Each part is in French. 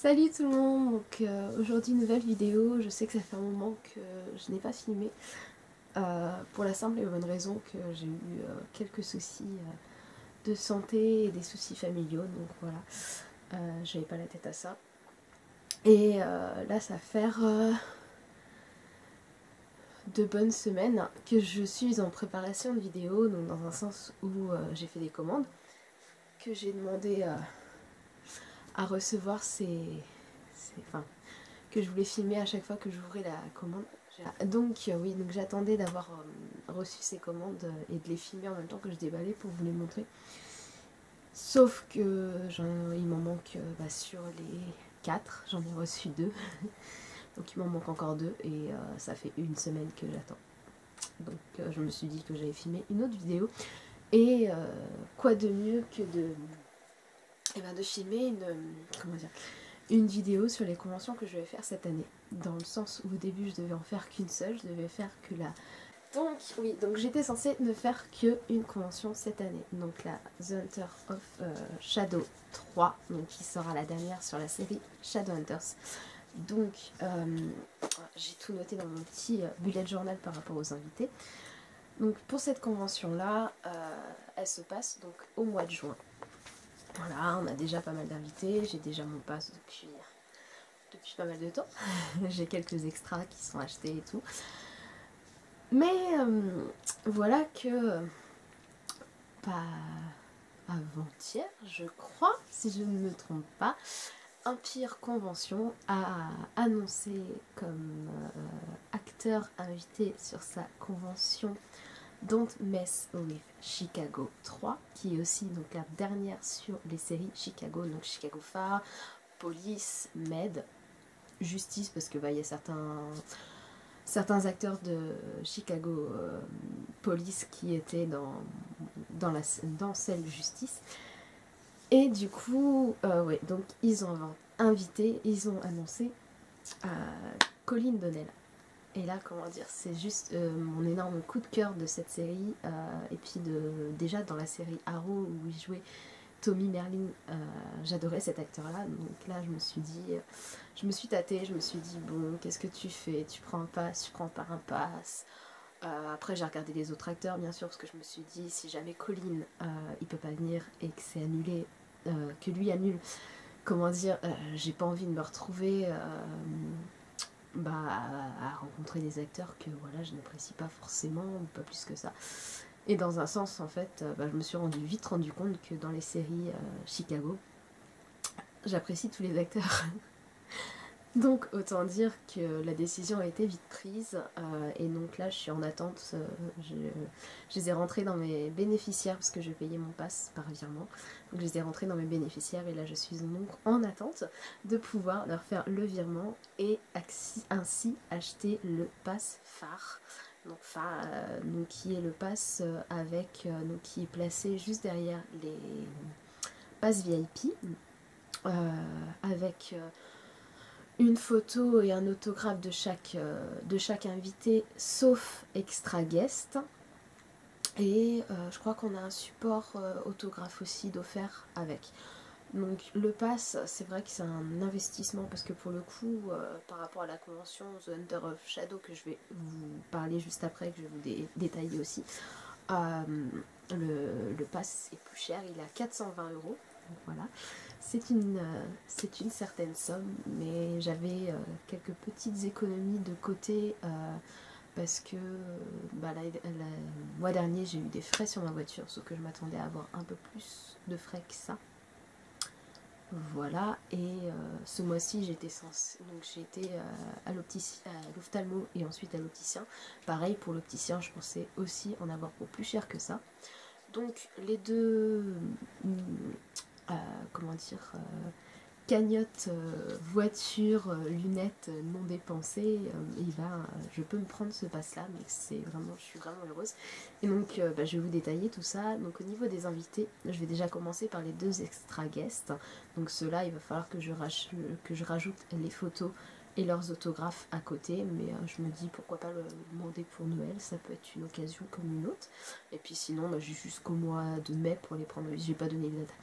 Salut tout le monde, donc euh, aujourd'hui nouvelle vidéo, je sais que ça fait un moment que je n'ai pas filmé euh, pour la simple et bonne raison que j'ai eu euh, quelques soucis de santé et des soucis familiaux donc voilà, j'avais pas la tête à ça. Et là ça va faire de bonnes semaines que je suis en préparation de vidéo donc dans un sens où j'ai fait des commandes que j'ai demandé à recevoir ces, Enfin, que je voulais filmer à chaque fois que j'ouvrais la commande. Donc euh, oui, donc j'attendais d'avoir euh, reçu ces commandes euh, et de les filmer en même temps que je déballais pour vous les montrer. Sauf que il m'en manque bah, sur les 4, j'en ai reçu 2. donc il m'en manque encore 2 et ça fait une semaine que j'attends. Donc je me suis dit que j'allais filmer une autre vidéo. Et quoi de mieux que de de filmer dire, une vidéo sur les conventions que je vais faire cette année. Dans le sens où au début je devais en faire qu'une seule, je devais faire que la... Donc oui, donc j'étais censée ne faire que une convention cette année. Donc la The Hunter of euh, Shadow 3, donc qui sera la dernière sur la série Shadowhunters. Donc euh, j'ai tout noté dans mon petit euh, bullet journal par rapport aux invités. Donc pour cette convention là, elle se passe donc au mois de juin. Voilà, on a déjà pas mal d'invités, j'ai déjà mon pass depuis, depuis pas mal de temps. j'ai quelques extras qui sont achetés et tout. Mais euh, voilà que pas avant-hier, je crois, si je ne me trompe pas, Empire Convention a annoncé comme euh, acteur invité sur sa convention Don't Mess with Chicago 3, qui est aussi donc la dernière sur les séries Chicago, donc Chicago Fire, Police, Med, Justice, parce que bah, y a certains, acteurs de Chicago euh, Police qui étaient dans, dans, la, dans celle Justice. Et du coup, euh, ouais, donc ils ont invité, ils ont annoncé euh, Colin Donnell. Et là, comment dire, c'est juste euh, mon énorme coup de cœur de cette série. Euh, et puis de, déjà dans la série Arrow où il jouait Tommy Merlin, euh, j'adorais cet acteur-là. Donc là, je me suis dit, je me suis tâtée, je me suis dit, bon, qu'est-ce que tu fais? Tu prends un pass, tu prends pas un pass après j'ai regardé les autres acteurs bien sûr parce que je me suis dit si jamais Colin il peut pas venir et que c'est annulé, que lui annule, comment dire, j'ai pas envie de me retrouver bah, à, rencontrer des acteurs que voilà, je n'apprécie pas forcément, ou pas plus que ça. Et dans un sens, en fait, euh, bah, je me suis vite rendu compte que dans les séries euh, Chicago, j'apprécie tous les acteurs. Donc autant dire que la décision a été vite prise euh, et donc là je suis en attente, euh, je, les ai rentrés dans mes bénéficiaires parce que je payais mon pass par virement, donc je les ai rentrés dans mes bénéficiaires et là je suis donc en attente de pouvoir leur faire le virement et ainsi acheter le pass phare. Donc, phare, euh, donc qui est le pass avec, donc qui est placé juste derrière les passes VIP avec une photo et un autographe de chaque, euh, de chaque invité, sauf extra guest. Et euh, je crois qu'on a un support euh, autographe aussi d'offert avec. Donc le pass, c'est vrai que c'est un investissement parce que pour le coup, par rapport à la convention The Hunter of Shadow que je vais vous parler juste après, que je vais vous détailler aussi, le, le pass est plus cher, il est à 420 euros. Voilà. C'est une, euh, une certaine somme, mais j'avais euh, quelques petites économies de côté euh, parce que bah, le mois dernier j'ai eu des frais sur ma voiture, sauf que je m'attendais à avoir un peu plus de frais que ça. Voilà, et ce mois-ci j'étais donc j'ai été à l'ophtalmo et ensuite à l'opticien. Pareil pour l'opticien, je pensais aussi en avoir pour plus cher que ça. Donc les deux euh, comment dire, euh, cagnotte, euh, voiture, lunettes non dépensées, et ben je peux me prendre ce pass là, mais c'est vraiment, je suis vraiment heureuse. Et donc bah, je vais vous détailler tout ça. Donc au niveau des invités, je vais déjà commencer par les deux extra guests. Donc ceux-là, il va falloir que je, que je rajoute les photos et leurs autographes à côté, mais je me dis pourquoi pas le demander pour Noël, ça peut être une occasion comme une autre. Et puis sinon, bah, j'ai jusqu'au mois de mai pour les prendre, je vais pas donner les dates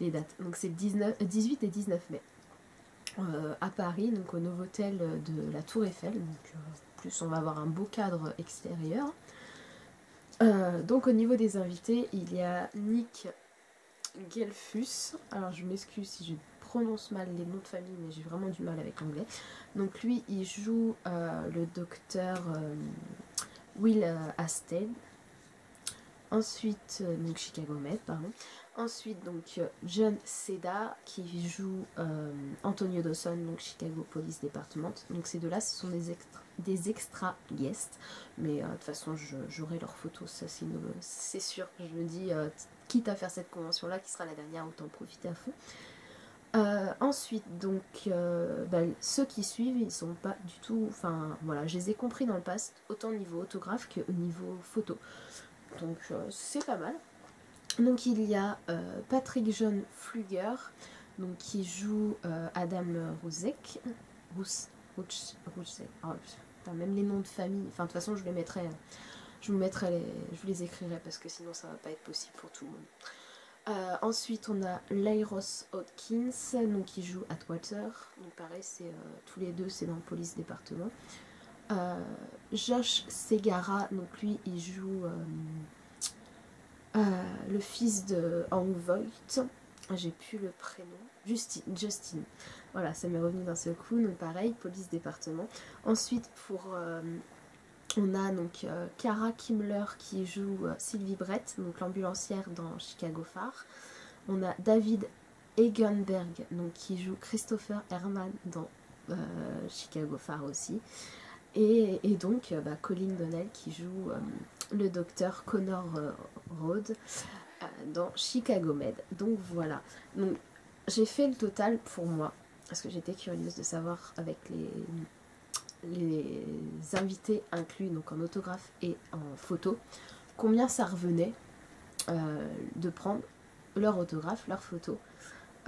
les dates. Donc c'est le 18 et 19 mai. à Paris, donc au Novotel de la Tour Eiffel. Donc, plus, on va avoir un beau cadre extérieur. donc au niveau des invités, il y a Nick Gelfus. Alors je m'excuse si je prononce mal les noms de famille, mais j'ai vraiment du mal avec l'anglais. Donc lui, il joue euh, le docteur euh, Will euh, Asted. Ensuite, donc Chicago Med, pardon. Ensuite, donc John Seda qui joue Antonio Dawson, donc Chicago Police Department. Donc ces deux-là, ce sont des extra, des extra guests. Mais de toute façon, j'aurai leurs photos, ça c'est sûr. Je me dis, quitte à faire cette convention-là, qui sera la dernière, autant profiter à fond. Euh, ensuite, donc, euh, bah, ceux qui suivent, ils sont pas du tout. Enfin, voilà, je les ai compris dans le past, autant au niveau autographe qu'au niveau photo. Donc, euh, c'est pas mal. Donc, il y a Patrick John Fluger, donc, qui joue Adam Rozek. Rous, oh, même les noms de famille. Enfin, de toute façon, je les mettrai. Je vous mettrai les, je vous les écrirai parce que sinon ça va pas être possible pour tout le monde. Euh, ensuite, on a Lairos Hawkins, donc, qui joue Atwater. Donc, pareil, c'est euh, tous les deux, c'est dans le police département. Euh, Josh Segara, donc lui, il joue le fils de Hang Voigt. J'ai plus le prénom. Justin. Justin. Voilà, ça m'est revenu d'un seul coup. Donc, pareil, police département. Ensuite, pour on a donc euh, Cara Kimmler qui joue euh, Sylvie Brett, donc l'ambulancière dans Chicago Fire. On a David Egenberg, donc qui joue Christopher Herman dans euh, Chicago Fire aussi. Et, donc bah, Colin Donnell qui joue le docteur Connor Rhodes dans Chicago Med. Donc voilà. J'ai fait le total pour moi parce que j'étais curieuse de savoir avec les les invités inclus donc en autographe et en photo, combien ça revenait euh, de prendre leur autographe, leur photo,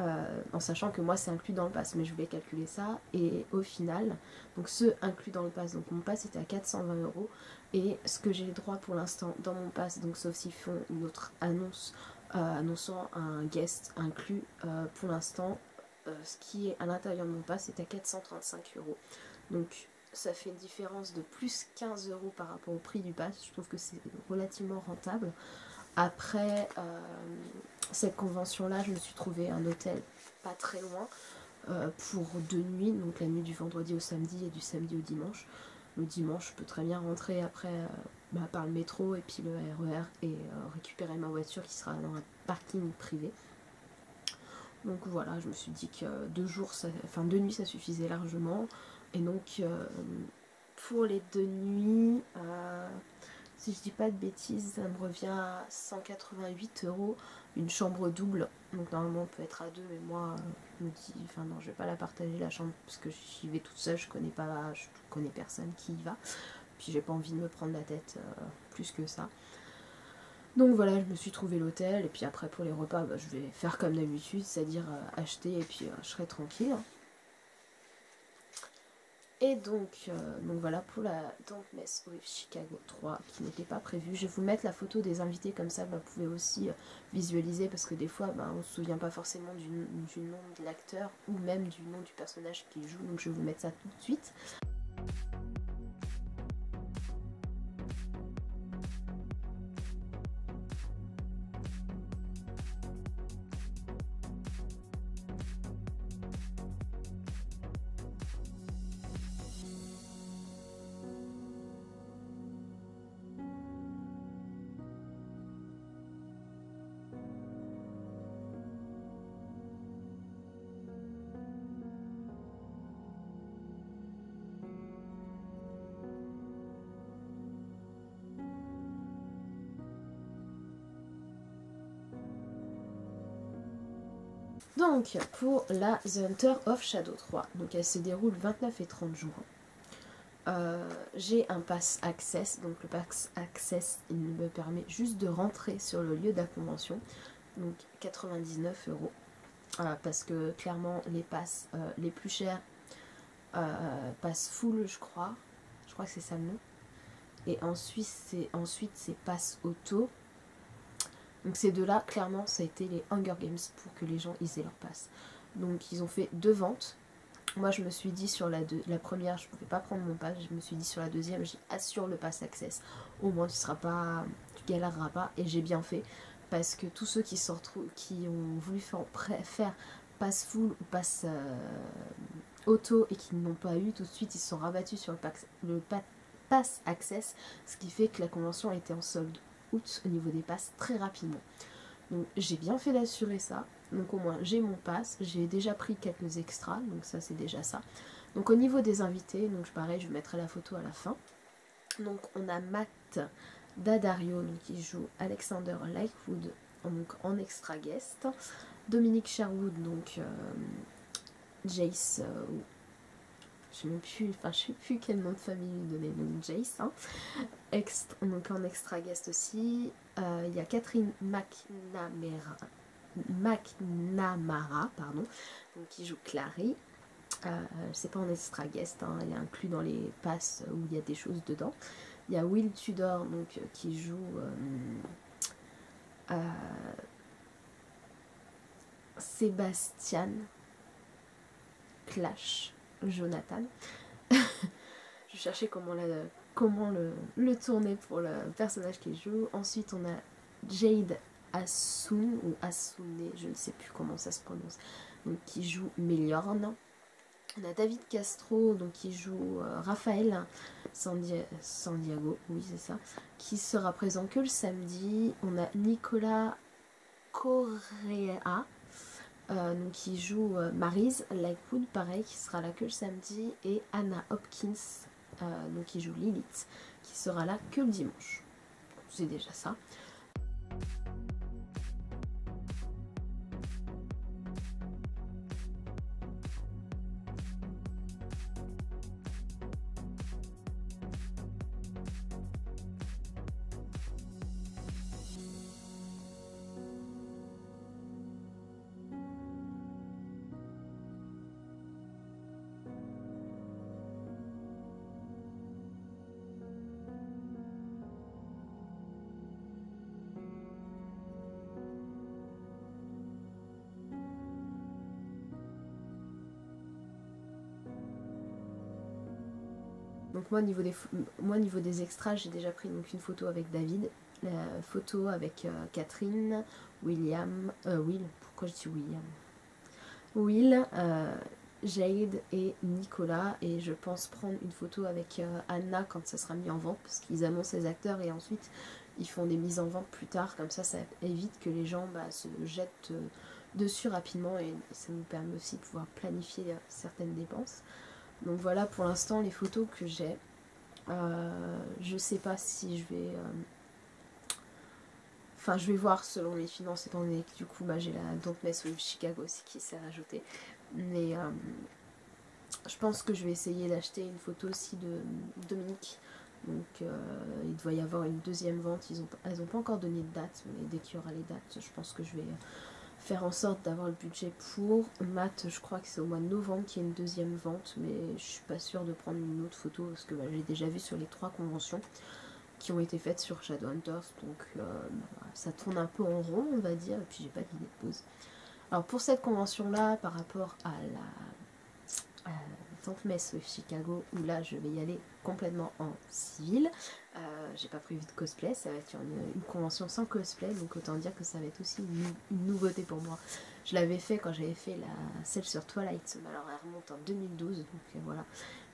euh, en sachant que moi c'est inclus dans le pass, mais je voulais calculer ça, et au final, donc ceux inclus dans le pass, donc mon pass était à 420 euros, et ce que j'ai droit pour l'instant dans mon pass, donc sauf s'ils font une autre annonce euh, annonçant un guest inclus, pour l'instant, ce qui est à l'intérieur de mon pass c'est à 435 euros. Donc ça fait une différence de plus 15 euros par rapport au prix du pass. Je trouve que c'est relativement rentable. Après euh, cette convention-là, je me suis trouvé un hôtel pas très loin euh, pour deux nuits, donc la nuit du vendredi au samedi et du samedi au dimanche. Le dimanche, je peux très bien rentrer après euh, bah, par le métro et puis le RER e et récupérer ma voiture qui sera dans un parking privé. Donc voilà, je me suis dit que deux jours, enfin deux nuits, ça suffisait largement. Et donc, euh, pour les deux nuits, euh, si je dis pas de bêtises, ça me revient à 188 euros une chambre double. Donc normalement on peut être à deux, mais moi je me dis, enfin non, je vais pas la partager la chambre parce que j'y vais toute seule, je connais pas, je connais personne qui y va. Puis j'ai pas envie de me prendre la tête euh, plus que ça. Donc voilà, je me suis trouvé l'hôtel et puis après pour les repas, bah, je vais faire comme d'habitude, c'est-à-dire acheter et puis je serai tranquille. Et donc, euh, donc voilà pour la Don't Mess with Chicago 3 qui n'était pas prévue. Je vais vous mettre la photo des invités comme ça, vous pouvez aussi euh, visualiser parce que des fois bah, on ne se souvient pas forcément du, du nom de l'acteur ou même du nom du personnage qui joue. Donc je vais vous mettre ça tout de suite. Donc, pour la The Hunter of Shadow 3, donc elle se déroule 29 et 30 jours. Euh, j'ai un pass access, donc le pass access il me permet juste de rentrer sur le lieu de la convention, donc 99 euros. parce que clairement les passes euh, les plus chers euh, passent full je crois, je crois que c'est ça le nom. Et ensuite c'est ensuite c'est pass auto donc ces deux-là, clairement, ça a été les Hunger Games pour que les gens aient leur passe. Donc ils ont fait deux ventes. moi je me suis dit sur la, la première, je ne pouvais pas prendre mon pass, je me suis dit sur la deuxième, assure le pass access. Au moins tu seras pas, tu pas et j'ai bien fait parce que tous ceux qui, qui ont voulu faire, faire pass full ou pass euh, auto et qui n'ont pas eu, tout de suite ils se sont rabattus sur le, le pass access, ce qui fait que la convention a été en solde au niveau des passes très rapidement. Donc j'ai bien fait d'assurer ça. Donc au moins j'ai mon pass, j'ai déjà pris quelques extras, donc ça c'est déjà ça. Donc au niveau des invités, donc pareil je mettrai la photo à la fin. Donc on a Matt Dadario qui joue Alexander Lightwood donc, en extra guest. Dominique Sherwood, donc euh, Jace, euh, je sais même plus, enfin je sais plus quel nom de famille lui donner, donc Jace, hein. donc en extra guest aussi. Euh, il y a Catherine McNamara, pardon, donc, qui joue Clary. c'est pas en extra guest, hein, elle est inclue dans les passes où il y a des choses dedans. Il y a Will Tudor donc, qui joue Sébastien Clash Jonathan. je cherchais comment, le, tourner pour le personnage qui joue. Ensuite, on a Jade Asun ou Asune, je ne sais plus comment ça se prononce, qui joue Meliorn. On a David Castro donc, qui joue euh, Raphaël Sandiago, oui c'est ça, qui sera présent que le samedi. On a Nicolas Correa euh, donc qui joue euh, Maryse Lightwood, pareil, qui sera là que le samedi, et Anna Hopkins, euh, donc qui joue Lilith, qui sera là que le dimanche. C'est déjà ça. Donc moi au niveau des, moi, niveau des extras, j'ai déjà pris donc, une photo avec David, photo avec euh, Catherine, William, euh, Will, pourquoi je dis William? Will, euh, Jade et Nicolas et je pense prendre une photo avec Anna quand ça sera mis en vente parce qu'ils annoncent les acteurs et ensuite ils font des mises en vente plus tard comme ça ça évite que les gens bah, se jettent dessus rapidement et ça nous permet aussi de pouvoir planifier certaines dépenses. Donc voilà pour l'instant les photos que j'ai. Euh, je sais pas si je vais... Euh, enfin je vais voir selon les finances étant donné que du coup bah, j'ai la Mess with Chicago aussi qui s'est rajoutée. Mais euh, je pense que je vais essayer d'acheter une photo aussi de Dominique. Donc il doit y avoir une deuxième vente. Ils elles n'ont pas encore donné de date, mais dès qu'il y aura les dates, je pense que je vais faire en sorte d'avoir le budget pour. Matt, je crois que c'est au mois de novembre qu'il y a une deuxième vente, mais je suis pas sûre de prendre une autre photo parce que bah, j'ai déjà vu sur les trois conventions qui ont été faites sur Shadowhunters, donc euh, ça tourne un peu en rond, on va dire, et puis j'ai pas d'idée de pause. Alors pour cette convention là, par rapport à la, Tante Mess with Chicago, où là je vais y aller complètement en civil, euh, j'ai pas prévu de cosplay, ça va être une, convention sans cosplay, donc autant dire que ça va être aussi une, nouveauté pour moi. Je l'avais fait quand j'avais fait la celle sur Twilight, alors elle remonte en 2012, donc euh, voilà.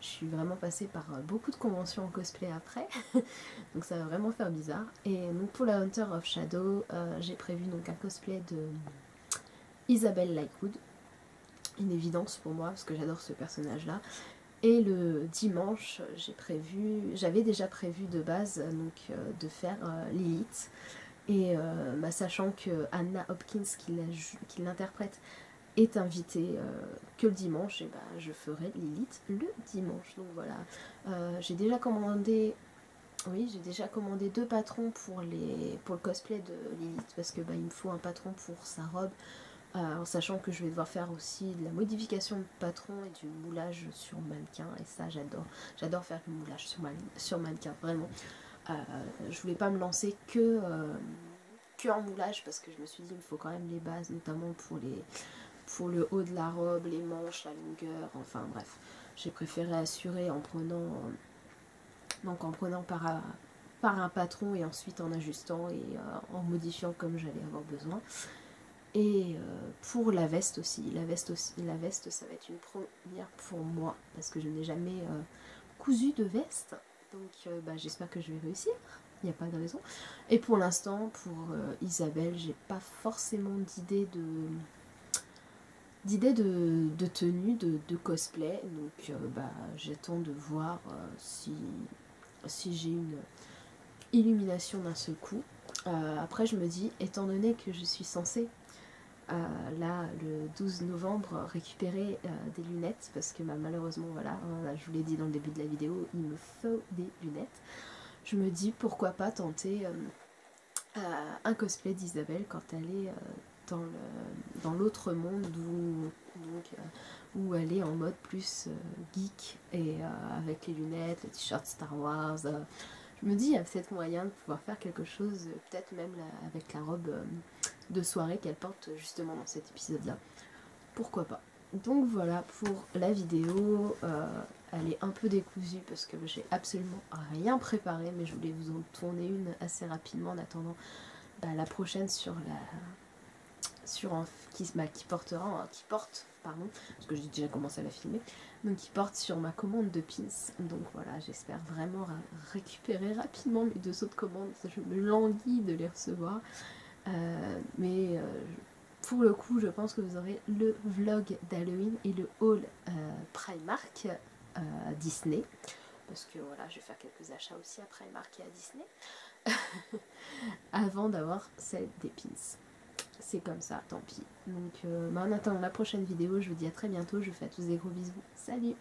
Je suis vraiment passée par euh, beaucoup de conventions en cosplay après, donc ça va vraiment faire bizarre. Et donc pour la Hunter of Shadow, j'ai prévu donc un cosplay de Isabelle Lightwood, une évidence pour moi parce que j'adore ce personnage là et le dimanche, j'avais déjà prévu de base donc euh, de faire euh, Lilith. Et euh, bah, sachant que Anna Hopkins qui l'interprète est invitée que le dimanche, et bah, je ferai Lilith le dimanche. Donc voilà, j'ai déjà commandé, oui, j'ai déjà commandé deux patrons pour les pour le cosplay de Lilith parce que bah, il me faut un patron pour sa robe euh, en sachant que je vais devoir faire aussi de la modification de patron et du moulage sur mannequin et ça j'adore j'adore faire du moulage sur, mannequin vraiment euh, je voulais pas me lancer que, euh, que en moulage parce que je me suis dit il me faut quand même les bases notamment pour les pour le haut de la robe, les manches, la longueur, enfin bref. J'ai préféré assurer en prenant, en prenant par un patron et ensuite en ajustant et en modifiant comme j'allais avoir besoin. Et pour la veste aussi, la veste aussi, la veste ça va être une première pour moi parce que je n'ai jamais cousu de veste. Donc bah, j'espère que je vais réussir il n'y a pas de raison. Et pour l'instant, pour euh, Isabelle, j'ai pas forcément d'idée de de, tenue, de, cosplay. Donc euh, bah, j'attends de voir euh, si, si j'ai une illumination d'un seul coup. après je me dis, étant donné que je suis censée là le 12 novembre récupérer des lunettes parce que bah, malheureusement voilà, hein, je vous l'ai dit dans le début de la vidéo, il me faut des lunettes je me dis pourquoi pas tenter euh, un cosplay d'Isabelle quand elle est euh, dans l'autre monde où, euh, où elle est en mode plus geek et avec les lunettes, le t-shirt Star Wars. je me dis il y a peut-être moyen de pouvoir faire quelque chose, peut-être même avec la robe de soirée qu'elle porte justement dans cet épisode là. Pourquoi pas. Donc voilà pour la vidéo, euh, elle est un peu décousue parce que j'ai absolument rien préparé mais je voulais vous en tourner une assez rapidement en attendant bah, la prochaine sur la sur un, qui, bah, qui portera qui porte pardon parce que j'ai déjà commencé à la filmer donc qui porte sur ma commande de pins. Donc voilà j'espère vraiment récupérer rapidement mes deux autres commandes. Je me languis de les recevoir euh, mais euh, pour le coup, je pense que vous aurez le vlog d'Halloween et le haul euh, Primark Disney. Parce que voilà, je vais faire quelques achats aussi à Primark et à Disney. Avant d'avoir celle des pins. C'est comme ça, tant pis. Donc, bah, en attendant la prochaine vidéo, je vous dis à très bientôt. Je fais à tous des gros bisous. Salut